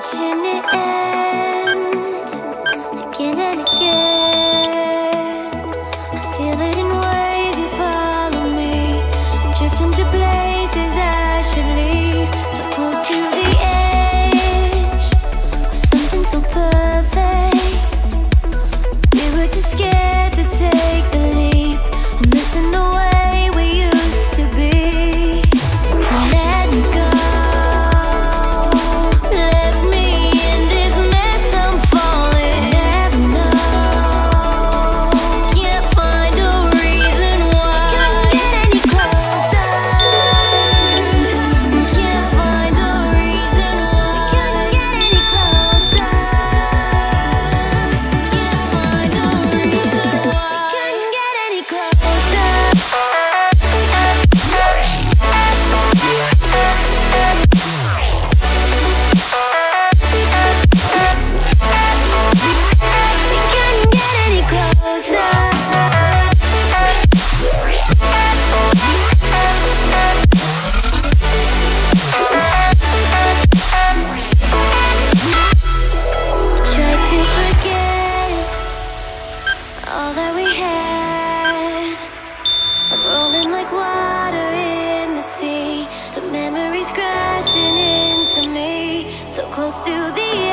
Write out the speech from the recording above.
街に Falling like water in the sea. The memories crashing into me. So close to the